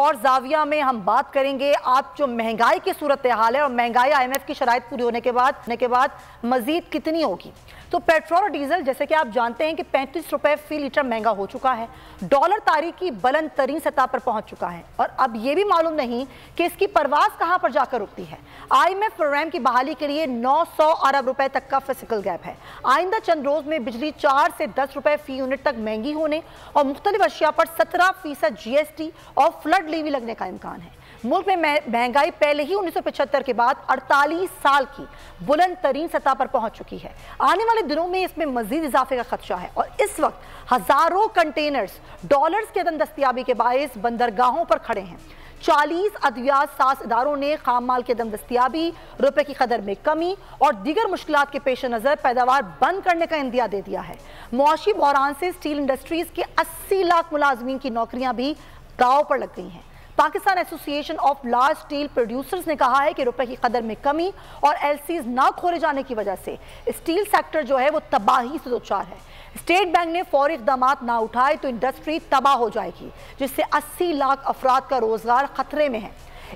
और जाविया में हम बात करेंगे आप जो महँगाई की सूरत हाल है और महँगाई आईएमएफ की शराइत पूरी होने के बाद, होने के बाद मजीद कितनी होगी? तो पेट्रोल और डीजल, जैसे कि आप जानते हैं कि पैंतीस रुपए फ़ी लीटर महँगा हो चुका है। डॉलर तारीख की बुलंद तरीन सतह पर पहुँच चुका है। और अब यह भी मालूम नहीं कि इसकी परवाज कहाँ पर जाकर रुकती है। आईएमएफ प्रोग्राम की बहाली के लिए 900 अरब रुपए तक का फ़िज़िकल गैप है। आइंदा चंद रोज में बिजली चार से दस रुपए फ़ी यूनिट तक महँगी होने और मुख्तलिफ़ अशिया पर सत्रह फ़ीसद जीएसटी और फ्लड लीवी लगने का इम्कान है। मुल्क में महँगाई पहले ही 1975 के बाद 48 साल की बुलंद तरीन सतह पर पहुँच चुकी है। आने वाले दिनों में इसमें मजीद इजाफे का खदशा है और इस वक्त हज़ारों कंटेनर्स डॉलर्स के अदम दस्तियाबी के बायस बंदरगाहों पर खड़े हैं। 40 अद्वियात सास इदारों ने खाम माल के दम दस्तियाबी, रुपए की कदर में कमी और दीगर मुश्किल के पेश नज़र पैदावार बंद करने का इंदिया दे दिया है। मुआशी बहरान से स्टील इंडस्ट्रीज़ के 80 लाख मुलाजमीन की नौकरियाँ भी दाव पर लग गई हैं। Pakistan association of large steel producers ने कहा है कि रुपए की कदर में कमी और एलसीज ना खोले जाने की वजह से स्टील सेक्टर जो है वो तबाही से दो चार है। स्टेट बैंक ने फौरी इकदाम ना उठाए तो इंडस्ट्री तबाह हो जाएगी, जिससे 80 लाख अफराद का रोज़गार खतरे में है।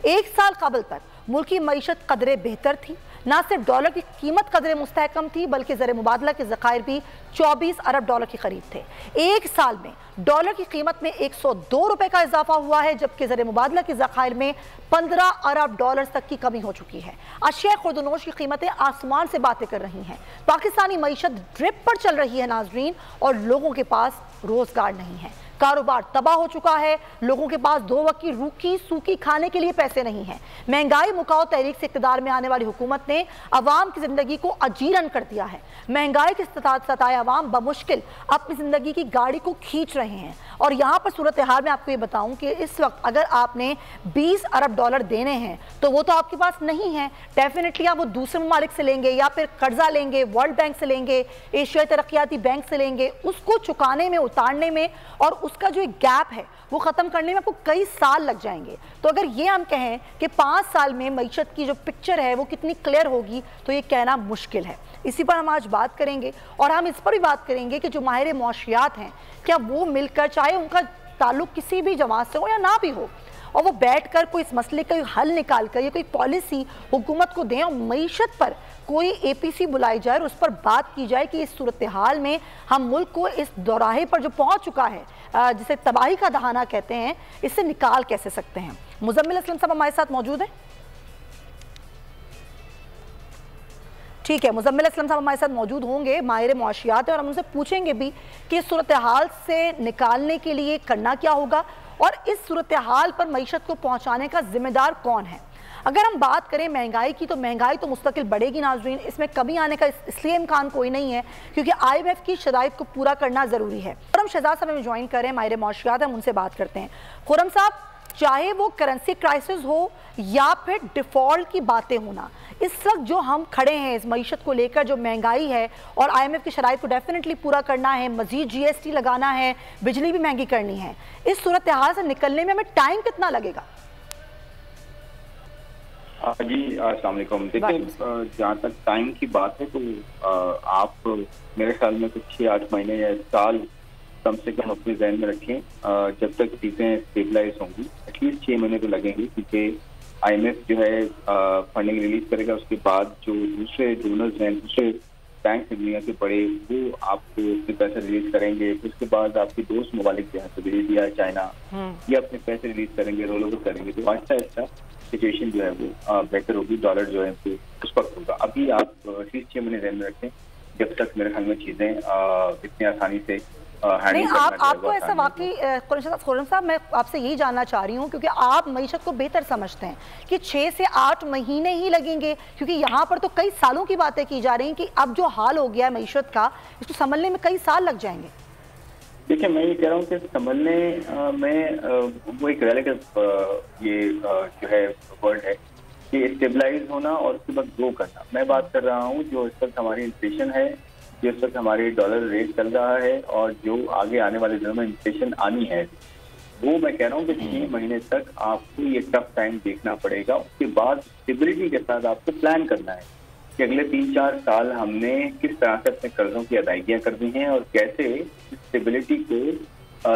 एक साल कबल तक मुल्की मीशत कदरे बेहतर थी न सिर्फ़ डॉलर की कीमत कदर मुस्तकम थी, बल्कि ज़र मुबादला के ज़खायर भी 24 अरब डॉलर के करीब थे। एक साल में डॉलर की कीमत में एक सौ दो रुपये का इजाफा हुआ है, जबकि ज़र मुबादला के ज़खायर में 15 अरब डॉलर तक की कमी हो चुकी है। अशिया खुदनोश की कीमतें आसमान से बातें कर रही हैं। पाकिस्तानी मीशत ड्रिप पर चल रही है नाजरीन, और लोगों के पास रोज़गार नहीं है। कारोबार तबाह हो चुका है। लोगों के पास दो वक्त की रूखी, सूखी खाने के लिए पैसे नहीं है। महँगाई मुकाओ तहरीक से इकतदार में आने वाली हुकूमत ने अवाम की ज़िंदगी को अजीरन कर दिया है। महँगाई के सताए अवाम बमुश्किल अपनी ज़िंदगी की गाड़ी को खींच रहे हैं। और यहाँ पर सूरत हाल में आपको ये बताऊँ कि इस वक्त अगर आपने 20 अरब डॉलर देने हैं तो वो तो आपके पास नहीं है। डेफिनेटली आप वो दूसरे ममालिक से लेंगे या फिर कर्जा लेंगे, वर्ल्ड बैंक से लेंगे, एशियाई तरक्याती बैंक से लेंगे, उसको चुकाने में, उतारने में और उसका जो एक गैप है, वो ख़त्म करने में आपको कई साल लग जाएँगे। तो अगर ये हम कहें कि पाँच साल में मीशत की जो पिक्चर है, वो कितनी क्लियर होगी तो ये कहना मुश्किल है। इसी पर हम आज बात करेंगे और हम इस पर भी बात करेंगे कि जो माहिर मुआशियात हैं, क्या वो मिलकर, चाहे उनका ताल्लुक किसी भी जमात से हो या ना भी हो और वो बैठ कर कोई इस मसले का हल निकाल कर या कोई पॉलिसी हुकूमत को दें और मीशत पर कोई एपीसी बुलाई जाए और उस पर बात की जाए कि इस सूरत हाल में हम मुल्क को इस दौराहे पर जो पहुँच चुका है जिसे तबाही का दहाना कहते हैं, इससे निकाल कैसे सकते हैं? मुजम्मिल असलम साहब हमारे साथ मौजूद हैं। ठीक है, मुजम्मिल असलम साहब हमारे साथ मौजूद होंगे, माहिर मुआशियात हैं और हम उनसे पूछेंगे भी कि सूरत हाल से निकालने के लिए करना क्या होगा और इस सूरत हाल पर मीशत को पहुँचाने का जिम्मेदार कौन है? अगर हम बात करें महँगाई की तो महँगाई तो मुस्तकिल बढ़ेगी नाजरीन। इसमें कमी आने का इसलिए इम्कान कोई नहीं है, क्योंकि आई एम एफ़ की शदाइत को पूरा करना ज़रूरी है। खुरम शहजाद साहब हमें ज्वाइन करें माहिर मौशियात हम उनसे बात करते हैं। खुरम साहब चाहे वो करेंसी क्राइसिस हो या फिर डिफ़ॉल्ट की बातें होना इस वक्त जो हम खड़े हैं इस मीशत को लेकर जो महँगाई है और आईएमएफ की शराइ को डेफिनेटली पूरा करना है मजीद जीएसटी लगाना है बिजली भी महँगी करनी है इस सूरत हाल से निकलने में हमें टाइम कितना लगेगा? जी असलम देखिए जहाँ तक टाइम की बात है तो आप मेरे ख्याल में कुछ छः आठ महीने या साल कम से कम अपने जहन में रखें जब तक चीज़ें स्टेबलाइज होंगी एटलीस्ट छः महीने तो लगेंगे क्योंकि आईएमएफ जो है फंडिंग रिलीज़ करेगा उसके बाद जो दूसरे डोनर्स हैं दूसरे बैंक दुनिया के बड़े वो आपको अपने पैसे रिलीज़ करेंगे उसके बाद आपके दोस्त ममालिक जो है इंडिया चाइना ये अपने पैसे रिलीज़ करेंगे रोल ओवर करेंगे तो आहिस्ता आहिस्ता सिचुएशन जो है वो बेहतर होगी डॉलर जो है वो उस वक्त होगा। अभी आप एटलीस्ट छह महीने में रखें जब तक मेरे ख्याल में चीज़ें इतनी आसानी से नहीं आप आपको ऐसा वाकई खुरम साहब मैं आपसे यही जानना चाह रही हूँ क्योंकि आप मीशत को बेहतर समझते हैं कि छः से आठ महीने ही लगेंगे क्योंकि यहाँ पर तो कई सालों की बातें की जा रही हैं कि अब जो हाल हो गया है मीशत का इसको संभलने में कई साल लग जाएँगे। देखिए मैं ये कह रहा हूँ कि संभलने में वो एक रिलेटिव ये जो है वर्ड है कि स्टेबलाइज होना और उसके बाद ग्रो करना। मैं बात कर रहा हूँ जो इस वक्त हमारी इन्फ्लेशन है जिस वक्त हमारे डॉलर रेट चल रहा है और जो आगे आने वाले दिनों में इन्फ्लेशन आनी है वो मैं कह रहा हूँ कि छह हम्म। महीने तक आपको ये टफ टाइम देखना पड़ेगा उसके बाद स्टेबिलिटी के साथ आपको प्लान करना है कि अगले तीन चार साल हमने किस तरह से अपने कर्जों की अदायगियाँ कर दी हैं और कैसे स्टेबिलिटी को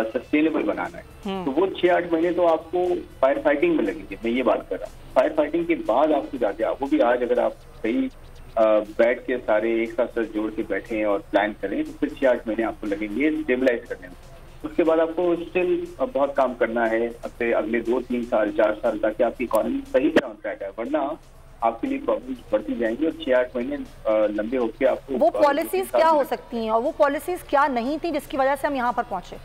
सस्टेनेबल बनाना है हम्म। तो वो छह आठ महीने तो आपको फायर फाइटिंग में लगेंगे मैं ये बात कर रहा हूँ फायर फाइटिंग के बाद आपको जाके आपको भी आज अगर आप सही बैठ के सारे एक साथ साथ जोड़ के बैठे हैं और प्लान करें तो फिर छह आठ महीने आपको लगेंगे स्टेबलाइज करने में। उसके बाद आपको स्टिल बहुत काम करना है अपने अगले दो तीन साल चार साल ताकि आपकी इकोनॉमी सही तरह ऑन ट्रैक है वरना आपके लिए प्रॉब्लम बढ़ती जाएँगी और छह आठ महीने लंबे होकर आपको वो पॉलिसीज़ क्या हो सकती हैं और वो पॉलिसीज़ क्या नहीं थी जिसकी वजह से हम यहाँ पर पहुँचे?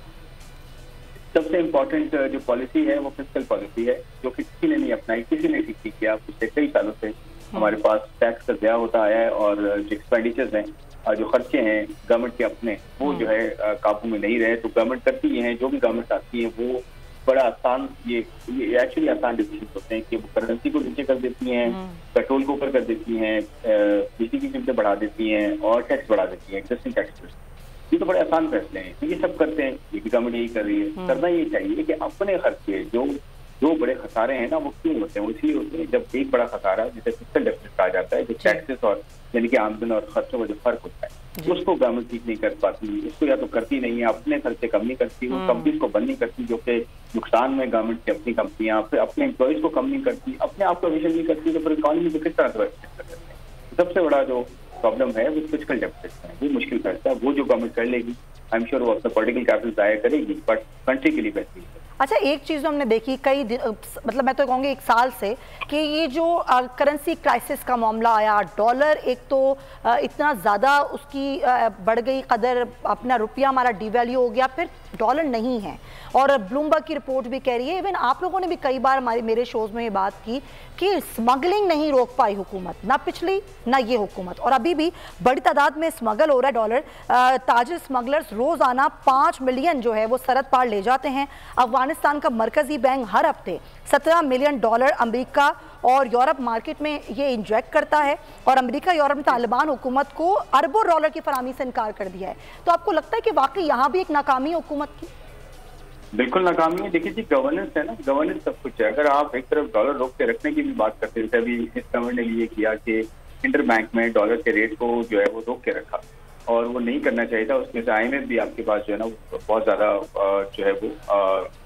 सबसे इम्पोर्टेंट जो पॉलिसी है वो फ़िज़िकल पॉलिसी है जो कि किसी ने नहीं अपनाई किसी ने ठीक किया पिछले कई सालों से। हमारे पास टैक्स का जया होता आया है और जो एक्सपेंडिचर्स हैं जो खर्चे हैं गवर्नमेंट के अपने वो जो है काबू में नहीं रहे। तो गवर्नमेंट करती है जो भी गवर्नमेंट आती है वो बड़ा आसान ये एक्चुअली आसान डिसीज़न होते हैं कि वो करेंसी को नीचे कर देती हैं हम्म। पेट्रोल को ऊपर कर देती हैं बिजली की कीमतें बढ़ा देती हैं और टैक्स बढ़ा देती हैं एग्जिस्टिंग टैक्स ये तो बड़े आसान फैसले हैं। तो ये सब करते हैं। ये भी गवर्नमेंट यही कर रही है। हम्म। करना ये चाहिए कि अपने खर्चे जो जो बड़े खसारे हैं ना वो क्यों होते हैं? इसलिए होते हैं जब एक बड़ा खसारा जिसे फ़िज़िकल डेफिसिट कहा जाता है जो टैक्सेस और यानी कि आमदन और खर्चों का जो फ़र्क होता है उसको गवर्नमेंट ठीक नहीं कर पाती। उसको या तो करती नहीं है अपने खर्चे कम नहीं करती वो कंपनीज़ हम्म। को बंद नहीं करती जो कि नुकसान में गवर्नमेंट की अपनी कंपनियाँ फिर अपने एम्प्लॉयज़ को कम नहीं करती अपने आप को विजन नहीं करती तो फिर इकॉनमी को किस तरह से कर सकते हैं? सबसे बड़ा जो प्रॉब्लम है वो फ़िज़िकल डेफिसिट है वो मुश्किल करता है वो जो गवर्नमेंट कर लेगी आई एम श्योर वो अपना पॉलिटिकल कैपिटल जाया करेगी बट कंट्री के लिए बेहतरीन है। अच्छा एक चीज़ हमने देखी, कई मतलब मैं तो कहूँगी एक साल से कि ये जो करेंसी क्राइसिस का मामला आया डॉलर एक तो इतना ज़्यादा उसकी बढ़ गई कदर, अपना रुपया हमारा डिवैल्यू हो गया, फिर डॉलर नहीं है। और ब्लूमबर्ग की रिपोर्ट भी कह रही है इवन आप लोगों ने भी कई बार मेरे शोज़ में ये बात की कि स्मगलिंग नहीं रोक पाई हुकूमत, ना पिछली, ना ये हुकूमत। और अभी भी बड़ी तादाद में स्मगल हो रहा है डॉलर ताजिर स्मगलर्स रोज़ाना पाँच मिलियन जो है वो सरहद पार ले जाते हैं। अफ़गानिस्तान का मरकज़ी बैंक हर हफ़्ते सत्रह मिलियन डॉलर अमरीका और यूरोप मार्केट में ये इंजेक्ट करता है और अमेरिका, यूरोप ने तालिबान हुकूमत को अरबों डॉलर की फरहमी से इनकार कर दिया है। तो आपको लगता है कि वाकई यहाँ भी एक नाकामी हुकूमत की? बिल्कुल नाकामी है। देखिए जी गवर्नेंस है ना गवर्नेंस सब कुछ है। अगर आप एक तरफ़ डॉलर रोक के रखने की भी बात करते हैं अभी इस गवर्नमेंट ने ये किया कि इंटर बैंक में डॉलर के रेट को जो है वो रोक के रखा और वो नहीं करना चाहिए था, उसमें से आई भी आपके पास जो है ना बहुत ज़्यादा जो है वो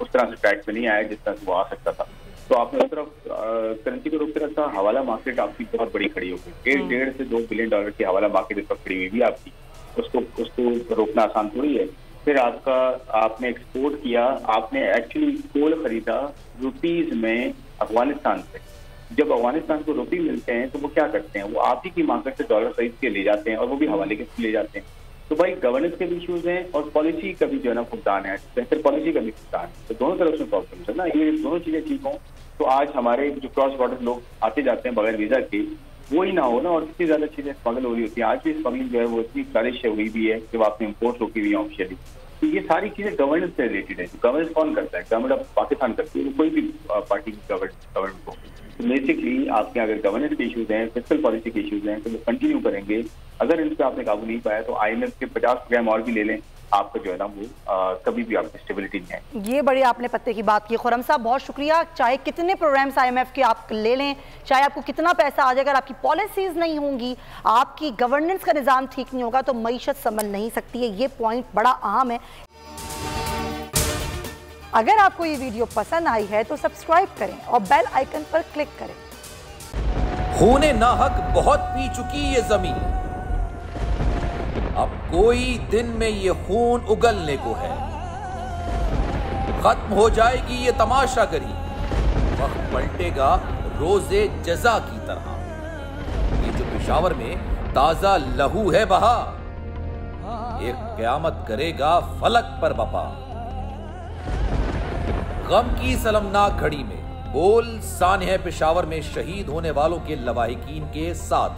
उस तरह से ट्रैक पे नहीं आया जिस तरह से वो आ सकता था। तो आपने तरफ़ करेंसी को रोक के रखा हवाला मार्केट आपकी बहुत बड़ी खड़ी हो गई। डेढ़ हम्म। डेढ़ से दो बिलियन डॉलर की हवाला मार्केट इस वक्त खड़ी हुई भी आपकी। उसको उसको रोकना आसान थोड़ी है। फिर आपका आपने एक्सपोर्ट किया आपने एक्चुअली कोल खरीदा रुपीज़ में अफ़गानिस्तान से। जब अफ़गानिस्तान को रुपी मिलते हैं तो वो क्या करते हैं? वो आप ही की मार्केट से डॉलर खरीद के ले जाते हैं और वो भी हवाले के ले जाते हैं। तो भाई गवर्नेंस के भी इश्यूज़ हैं और पॉलिसी का भी जो है ना भुगतान है बेहतर पॉलिसी का भी भुगतान है। तो दोनों तरफ़ से प्रॉब्लम है ना? ये दोनों चीज़ें ठीक हों तो आज हमारे जो क्रॉस बॉर्डर लोग आते जाते हैं बगैर वीज़ा के, वो ही ना हो ना और कितनी ज़्यादा चीज़ें स्मगल हो रही होती है। आज भी स्मगलिंग जो है वो इतनी फ्लरिश हुई भी है जब आपने इम्पोर्ट होती हुई है ऑफिशियली तो ये सारी चीज़ें गवर्नेंस से रिलेटेड है। गवर्नेंस कौन करता है? गवर्नमेंट ऑफ़ पाकिस्तान करती है कोई भी पार्टी की गवर्नमेंट गवर्नमेंट को। तो बेसिकली आपके अगर गवर्नेंस के इश्यूज़ हैं फ़िज़िकल पॉलिसी के इश्यूज़ हैं तो वो कंटिन्यू करेंगे। अगर इन पर आपने काबू नहीं पाया तो आईएमएफ के पचास प्रोग्राम और भी ले लें। आपको जो है ना वो कभी भी आपकी स्टेबिलिटी नहीं है। ये बड़ी आपने पत्ते की बात की। खुरम साहब, बहुत शुक्रिया। चाहे कितने प्रोग्राम्स आईएमएफ के आप ले लें, चाहे आपको कितना पैसा आ जाए, अगर आपकी पॉलिसीज़ नहीं होंगी, आपकी गवर्नेंस का निज़ाम ठीक नहीं होगा तो मीशत संभल नहीं सकती है। ये पॉइंट बड़ा अहम है। अगर आपको ये वीडियो पसंद आई है तो सब्सक्राइब करें और बेल आइकन पर क्लिक करें। होने ना हक बहुत पी चुकी ये ज़मीन। अब कोई दिन में ये खून उगलने को है। खत्म हो जाएगी ये तमाशा करी वक्त पलटेगा रोज़े जजा की तरह। ये जो पेशावर में ताज़ा लहू है बहा, एक क्यामत करेगा फलक पर बपा। गम की सलमनाक घड़ी में, बोल सान है पिशावर में शहीद होने वालों के लवाहिकीन के साथ।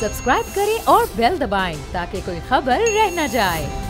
सब्सक्राइब करें और बेल दबाएँ ताकि कोई खबर रह न जाए।